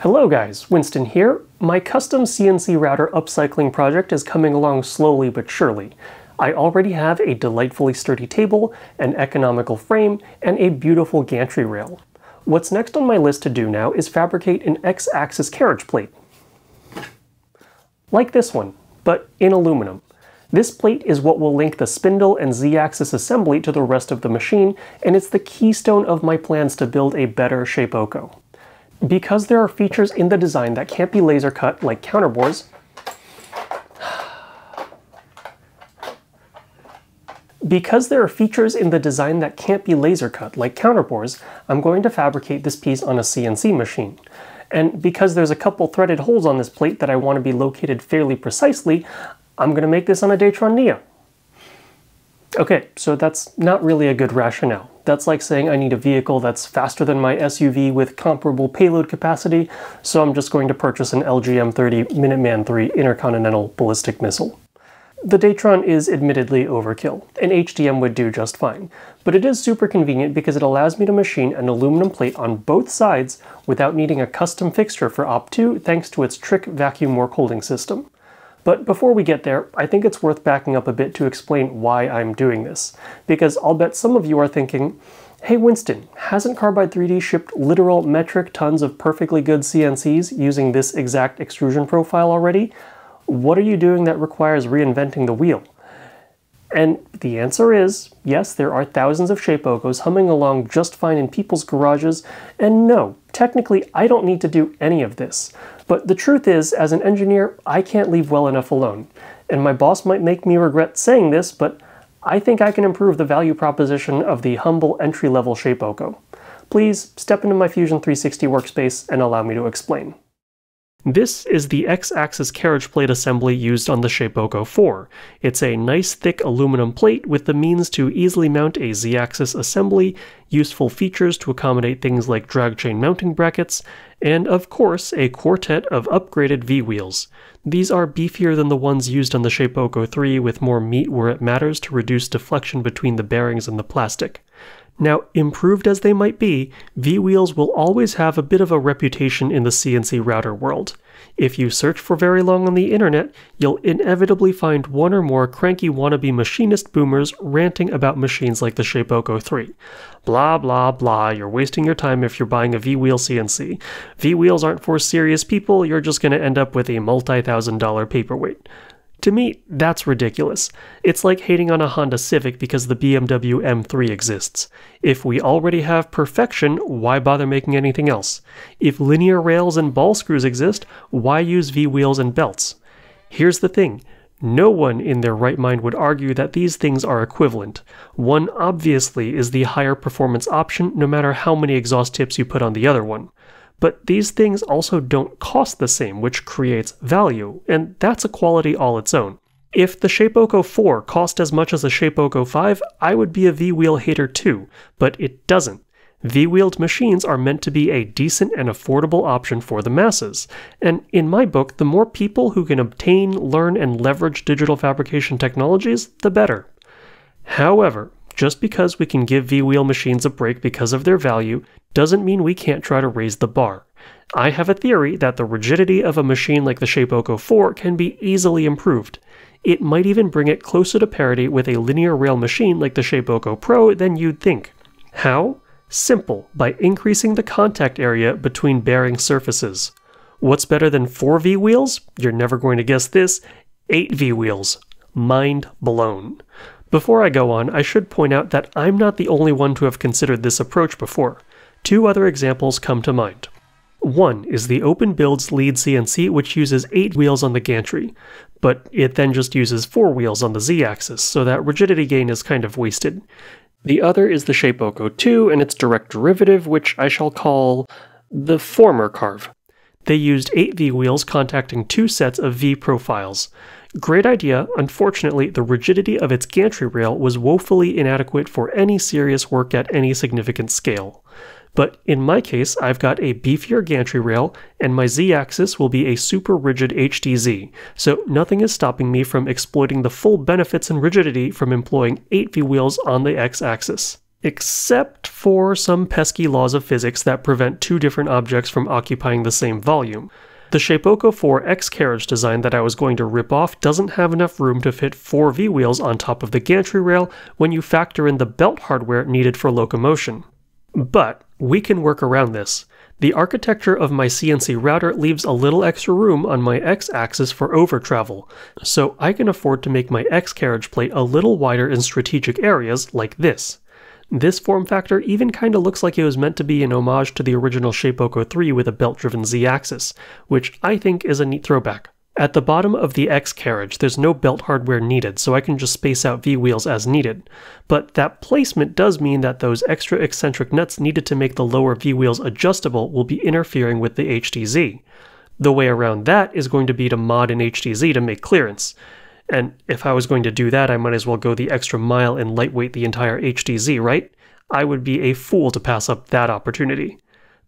Hello guys, Winston here. My custom CNC router upcycling project is coming along slowly but surely. I already have a delightfully sturdy table, an economical frame, and a beautiful gantry rail. What's next on my list to do now is fabricate an X-axis carriage plate. Like this one, but in aluminum. This plate is what will link the spindle and Z-axis assembly to the rest of the machine, and it's the keystone of my plans to build a better Shapeoko. Because there are features in the design that can't be laser cut, like counterbores, Because there are features in the design that can't be laser cut, like counterbores, I'm going to fabricate this piece on a CNC machine. And because there's a couple threaded holes on this plate that I want to be located fairly precisely, I'm going to make this on a Datron Neo. Okay, so that's not really a good rationale. That's like saying I need a vehicle that's faster than my SUV with comparable payload capacity, so I'm just going to purchase an LGM-30 Minuteman III intercontinental ballistic missile. The Datron is admittedly overkill. An HDM would do just fine, but it is super convenient because it allows me to machine an aluminum plate on both sides without needing a custom fixture for Op2 thanks to its trick vacuum work holding system. But before we get there, I think it's worth backing up a bit to explain why I'm doing this. Because I'll bet some of you are thinking, hey Winston, hasn't Carbide 3D shipped literal metric tons of perfectly good CNCs using this exact extrusion profile already? What are you doing that requires reinventing the wheel? And the answer is, yes, there are thousands of Shapeokos humming along just fine in people's garages, and no, technically I don't need to do any of this. But the truth is, as an engineer, I can't leave well enough alone. And my boss might make me regret saying this, but I think I can improve the value proposition of the humble entry-level Shapeoko. Please step into my Fusion 360 workspace and allow me to explain. This is the X-axis carriage plate assembly used on the Shapeoko 4. It's a nice thick aluminum plate with the means to easily mount a Z-axis assembly, useful features to accommodate things like drag chain mounting brackets, and of course a quartet of upgraded V-wheels. These are beefier than the ones used on the Shapeoko 3 with more meat where it matters to reduce deflection between the bearings and the plastic. Now, improved as they might be, V-Wheels will always have a bit of a reputation in the CNC router world. If you search for very long on the internet, you'll inevitably find one or more cranky wannabe machinist boomers ranting about machines like the Shapeoko 3. Blah blah blah, you're wasting your time if you're buying a V-Wheel CNC. V-Wheels aren't for serious people, you're just going to end up with a multi-thousand dollar paperweight. To me, that's ridiculous. It's like hating on a Honda Civic because the BMW M3 exists. If we already have perfection, why bother making anything else? If linear rails and ball screws exist, why use V-wheels and belts? Here's the thing. No one in their right mind would argue that these things are equivalent. One obviously is the higher performance option no matter how many exhaust tips you put on the other one. But these things also don't cost the same, which creates value, and that's a quality all its own. If the Shapeoko 4 cost as much as a Shapeoko 5, I would be a V-wheel hater too, but it doesn't. V-wheeled machines are meant to be a decent and affordable option for the masses, and in my book, the more people who can obtain, learn, and leverage digital fabrication technologies, the better. However, just because we can give V-wheel machines a break because of their value doesn't mean we can't try to raise the bar. I have a theory that the rigidity of a machine like the Shapeoko 4 can be easily improved. It might even bring it closer to parity with a linear rail machine like the Shapeoko Pro than you'd think. How? Simple, by increasing the contact area between bearing surfaces. What's better than 4 V wheels? You're never going to guess this. 8 V wheels. Mind blown. Before I go on, I should point out that I'm not the only one to have considered this approach before. Two other examples come to mind. One is the OpenBuilds Lead CNC, which uses 8 wheels on the gantry, but it then just uses 4 wheels on the z-axis, so that rigidity gain is kind of wasted. The other is the Shapeoko 2 and its direct derivative, which I shall call the former carve. They used 8 V wheels contacting two sets of V profiles. Great idea, unfortunately, the rigidity of its gantry rail was woefully inadequate for any serious work at any significant scale. But in my case, I've got a beefier gantry rail, and my z-axis will be a super rigid HDZ, so nothing is stopping me from exploiting the full benefits and rigidity from employing 8 V-wheels on the x-axis. except for some pesky laws of physics that prevent two different objects from occupying the same volume. The Shapeoko 4 X carriage design that I was going to rip off doesn't have enough room to fit four V-wheels on top of the gantry rail when you factor in the belt hardware needed for locomotion. But we can work around this. The architecture of my CNC router leaves a little extra room on my x-axis for over travel, so I can afford to make my X carriage plate a little wider in strategic areas like this. This form factor even kinda looks like it was meant to be an homage to the original Shapeoko 3 with a belt-driven Z-axis, which I think is a neat throwback. At the bottom of the X carriage, there's no belt hardware needed, so I can just space out V-wheels as needed. But that placement does mean that those extra eccentric nuts needed to make the lower V-wheels adjustable will be interfering with the HDZ. The way around that is going to be to mod an HDZ to make clearance. And if I was going to do that, I might as well go the extra mile and lightweight the entire HDZ, right? I would be a fool to pass up that opportunity.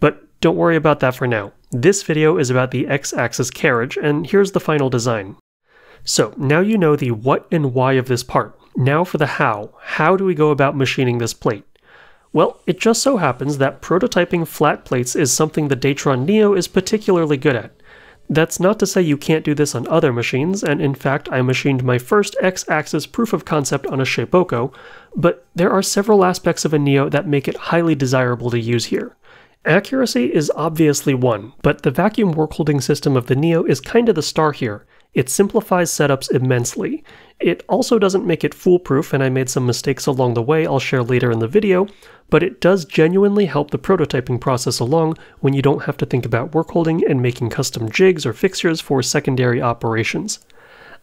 But don't worry about that for now. This video is about the X-axis carriage, and here's the final design. So now you know the what and why of this part. Now for the how. How do we go about machining this plate? Well, it just so happens that prototyping flat plates is something the Datron Neo is particularly good at. That's not to say you can't do this on other machines, and in fact I machined my first X-axis proof of concept on a Shapeoko, but there are several aspects of a Neo that make it highly desirable to use here. Accuracy is obviously one, but the vacuum work holding system of the Neo is kinda the star here. It simplifies setups immensely. It also doesn't make it foolproof, and I made some mistakes along the way I'll share later in the video, but it does genuinely help the prototyping process along when you don't have to think about work holding and making custom jigs or fixtures for secondary operations.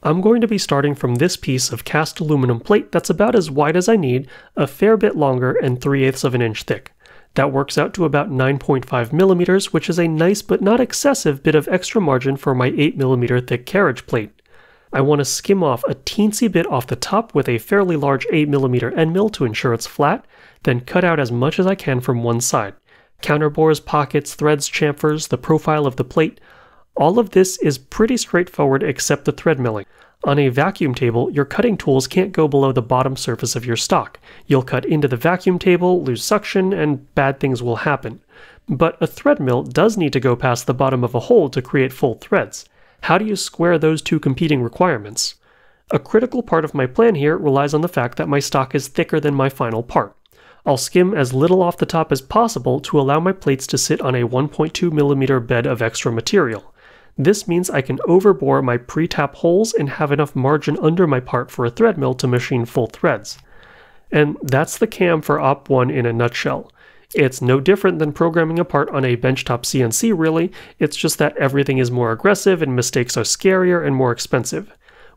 I'm going to be starting from this piece of cast aluminum plate that's about as wide as I need, a fair bit longer, and 3 eighths of an inch thick. That works out to about 9.5 millimeters, which is a nice but not excessive bit of extra margin for my 8 millimeter thick carriage plate. I want to skim off a teensy bit off the top with a fairly large 8 millimeter end mill to ensure it's flat, then cut out as much as I can from one side. Counterbores, pockets, threads, chamfers, the profile of the plate, all of this is pretty straightforward except the thread milling. On a vacuum table, your cutting tools can't go below the bottom surface of your stock. You'll cut into the vacuum table, lose suction, and bad things will happen. But a thread mill does need to go past the bottom of a hole to create full threads. How do you square those two competing requirements? A critical part of my plan here relies on the fact that my stock is thicker than my final part. I'll skim as little off the top as possible to allow my plates to sit on a 1.2mm bed of extra material. This means I can overbore my pre-tap holes and have enough margin under my part for a thread mill to machine full threads. And that's the cam for Op1 in a nutshell. It's no different than programming a part on a benchtop CNC really, it's just that everything is more aggressive and mistakes are scarier and more expensive.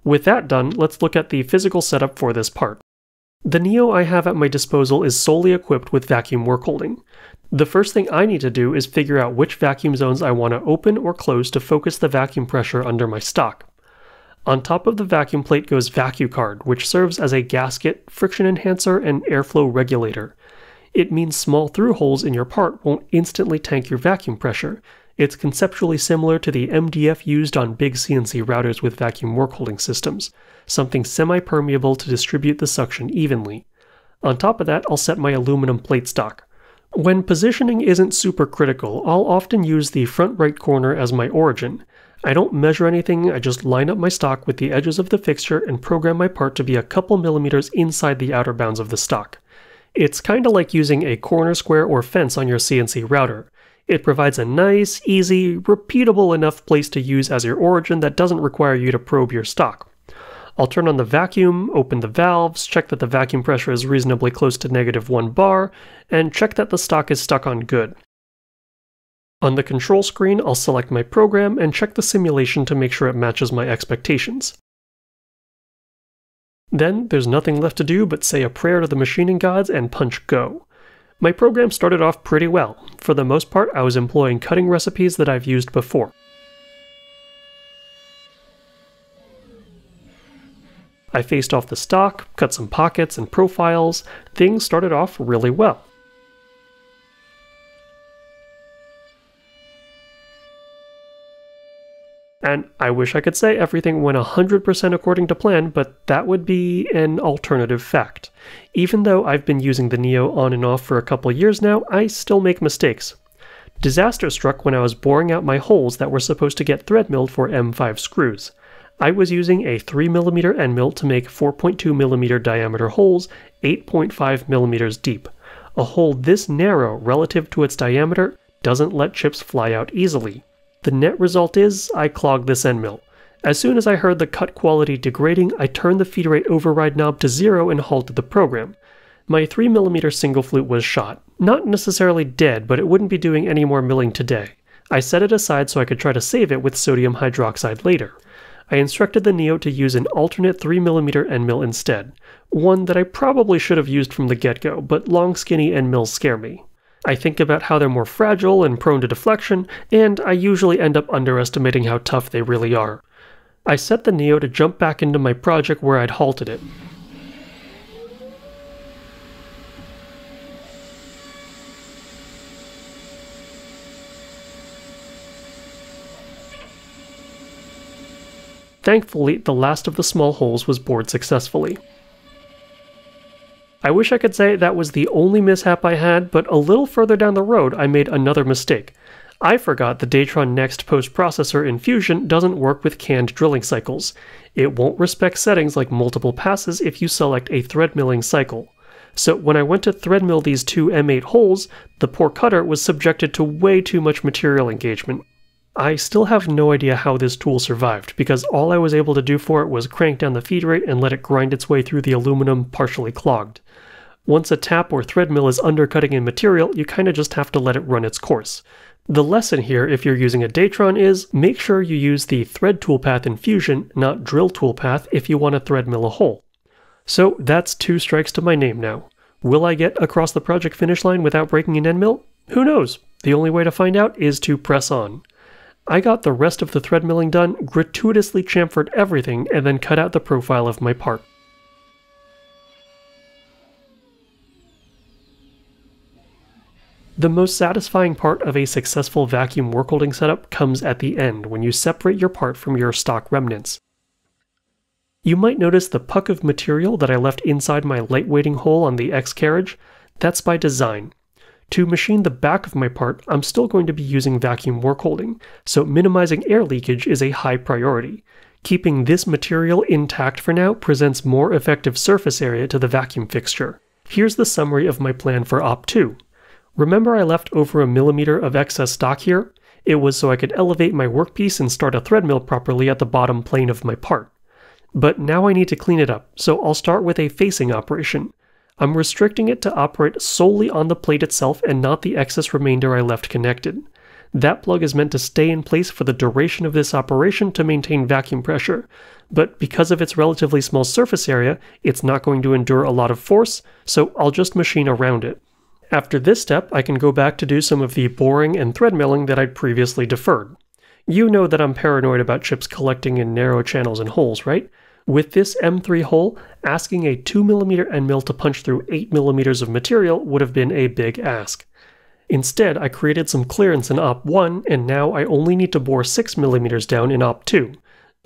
With that done, let's look at the physical setup for this part. The Neo I have at my disposal is solely equipped with vacuum work holding. The first thing I need to do is figure out which vacuum zones I want to open or close to focus the vacuum pressure under my stock. On top of the vacuum plate goes VacuCard, which serves as a gasket, friction enhancer, and airflow regulator. It means small through holes in your part won't instantly tank your vacuum pressure. It's conceptually similar to the MDF used on big CNC routers with vacuum work holding systems, something semi-permeable to distribute the suction evenly. On top of that, I'll set my aluminum plate stock. When positioning isn't super critical, I'll often use the front right corner as my origin. I don't measure anything, I just line up my stock with the edges of the fixture and program my part to be a couple millimeters inside the outer bounds of the stock. It's kinda like using a corner square or fence on your CNC router. It provides a nice, easy, repeatable enough place to use as your origin that doesn't require you to probe your stock. I'll turn on the vacuum, open the valves, check that the vacuum pressure is reasonably close to negative 1 bar, and check that the stock is stuck on good. On the control screen, I'll select my program and check the simulation to make sure it matches my expectations. Then, there's nothing left to do but say a prayer to the machining gods and punch go. My program started off pretty well. For the most part, I was employing cutting recipes that I've used before. I faced off the stock, cut some pockets and profiles, things started off really well. And I wish I could say everything went 100% according to plan, but that would be an alternative fact. Even though I've been using the Neo on and off for a couple years now, I still make mistakes. Disaster struck when I was boring out my holes that were supposed to get thread milled for M5 screws. I was using a 3mm end mill to make 4.2mm diameter holes 8.5mm deep. A hole this narrow relative to its diameter doesn't let chips fly out easily. The net result is I clogged this end mill. As soon as I heard the cut quality degrading, I turned the feed rate override knob to zero and halted the program. My 3mm single flute was shot. Not necessarily dead, but it wouldn't be doing any more milling today. I set it aside so I could try to save it with sodium hydroxide later. I instructed the Neo to use an alternate 3mm end mill instead, one that I probably should have used from the get-go, but long skinny end mills scare me. I think about how they're more fragile and prone to deflection, and I usually end up underestimating how tough they really are. I set the Neo to jump back into my project where I'd halted it. Thankfully, the last of the small holes was bored successfully. I wish I could say that was the only mishap I had, but a little further down the road I made another mistake. I forgot the Datron Next post-processor in Fusion doesn't work with canned drilling cycles. It won't respect settings like multiple passes if you select a thread milling cycle. So when I went to thread mill these two M8 holes, the poor cutter was subjected to way too much material engagement. I still have no idea how this tool survived, because all I was able to do for it was crank down the feed rate and let it grind its way through the aluminum partially clogged. Once a tap or thread mill is undercutting in material, you kinda just have to let it run its course. The lesson here, if you're using a Datron, is make sure you use the thread toolpath in Fusion, not drill toolpath, if you want to thread mill a hole. So that's two strikes to my name now. Will I get across the project finish line without breaking an end mill? Who knows? The only way to find out is to press on. I got the rest of the thread milling done, gratuitously chamfered everything, and then cut out the profile of my part. The most satisfying part of a successful vacuum work holding setup comes at the end when you separate your part from your stock remnants. You might notice the puck of material that I left inside my lightweighting hole on the X carriage. That's by design. To machine the back of my part, I'm still going to be using vacuum work holding, so minimizing air leakage is a high priority. Keeping this material intact for now presents more effective surface area to the vacuum fixture. Here's the summary of my plan for Op2. Remember I left over a millimeter of excess stock here? It was so I could elevate my workpiece and start a thread mill properly at the bottom plane of my part. But now I need to clean it up, so I'll start with a facing operation. I'm restricting it to operate solely on the plate itself and not the excess remainder I left connected. That plug is meant to stay in place for the duration of this operation to maintain vacuum pressure, but because of its relatively small surface area, it's not going to endure a lot of force, so I'll just machine around it. After this step, I can go back to do some of the boring and thread milling that I'd previously deferred. You know that I'm paranoid about chips collecting in narrow channels and holes, right? With this M3 hole, asking a 2mm end mill to punch through 8mm of material would have been a big ask. Instead, I created some clearance in Op1, and now I only need to bore 6mm down in Op2.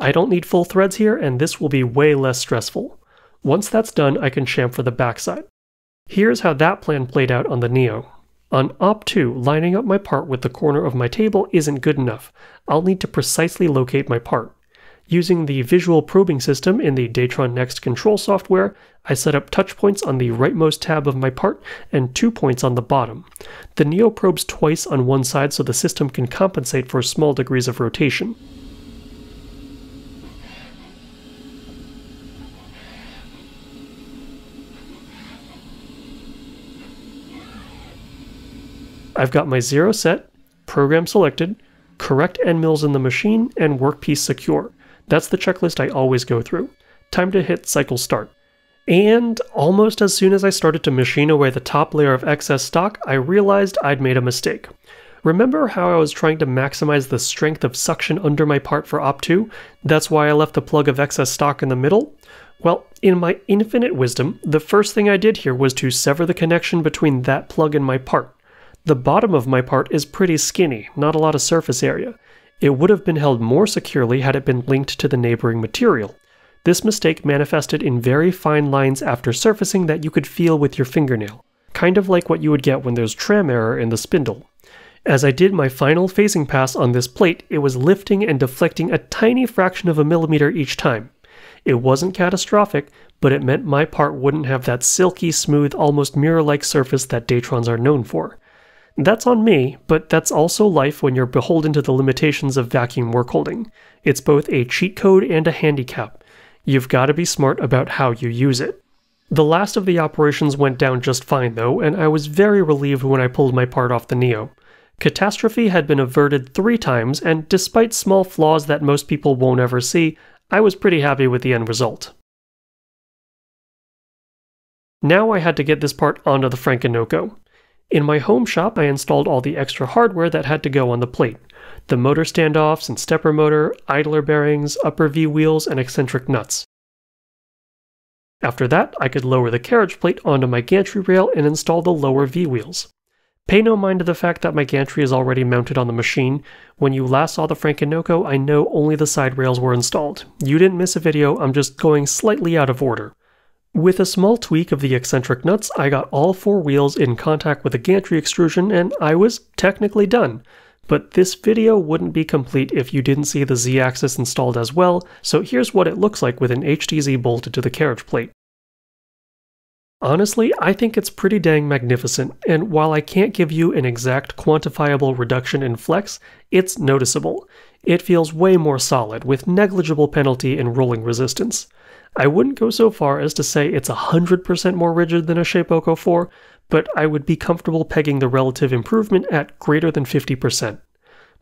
I don't need full threads here, and this will be way less stressful. Once that's done, I can chamfer the backside. Here's how that plan played out on the Neo. On Op2, lining up my part with the corner of my table isn't good enough. I'll need to precisely locate my part. Using the visual probing system in the Datron Next control software, I set up touch points on the rightmost tab of my part and two points on the bottom. The Neo probes twice on one side so the system can compensate for small degrees of rotation. I've got my zero set, program selected, correct end mills in the machine, and workpiece secure. That's the checklist I always go through. Time to hit cycle start. And almost as soon as I started to machine away the top layer of excess stock, I realized I'd made a mistake. Remember how I was trying to maximize the strength of suction under my part for Op2? That's why I left the plug of excess stock in the middle? Well, in my infinite wisdom, the first thing I did here was to sever the connection between that plug and my part. The bottom of my part is pretty skinny, not a lot of surface area. It would have been held more securely had it been linked to the neighboring material. This mistake manifested in very fine lines after surfacing that you could feel with your fingernail, kind of like what you would get when there's tram error in the spindle. As I did my final facing pass on this plate, it was lifting and deflecting a tiny fraction of a millimeter each time. It wasn't catastrophic, but it meant my part wouldn't have that silky, smooth, almost mirror-like surface that Datrons are known for. That's on me, but that's also life when you're beholden to the limitations of vacuum work holding. It's both a cheat code and a handicap. You've got to be smart about how you use it. The last of the operations went down just fine though, and I was very relieved when I pulled my part off the Neo. Catastrophe had been averted three times, and despite small flaws that most people won't ever see, I was pretty happy with the end result. Now I had to get this part onto the Frankenoko. In my home shop, I installed all the extra hardware that had to go on the plate. The motor standoffs and stepper motor, idler bearings, upper V wheels, and eccentric nuts. After that, I could lower the carriage plate onto my gantry rail and install the lower V wheels. Pay no mind to the fact that my gantry is already mounted on the machine. When you last saw the Frankenoko, I know only the side rails were installed. You didn't miss a video, I'm just going slightly out of order. With a small tweak of the eccentric nuts, I got all four wheels in contact with the gantry extrusion and I was technically done. But this video wouldn't be complete if you didn't see the Z-axis installed as well, so here's what it looks like with an HDZ bolted to the carriage plate. Honestly, I think it's pretty dang magnificent, and while I can't give you an exact quantifiable reduction in flex, it's noticeable. It feels way more solid, with negligible penalty in rolling resistance. I wouldn't go so far as to say it's 100% more rigid than a Shapeoko 4, but I would be comfortable pegging the relative improvement at greater than 50%.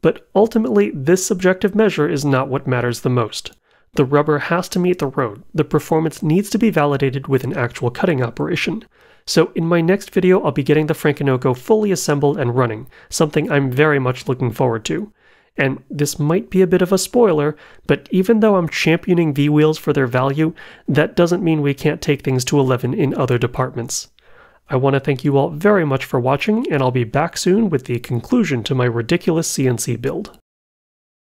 But ultimately, this subjective measure is not what matters the most. The rubber has to meet the road. The performance needs to be validated with an actual cutting operation. So in my next video, I'll be getting the Frankenoko fully assembled and running, something I'm very much looking forward to. And this might be a bit of a spoiler, but even though I'm championing V-Wheels for their value, that doesn't mean we can't take things to 11 in other departments. I want to thank you all very much for watching, and I'll be back soon with the conclusion to my ridiculous CNC build.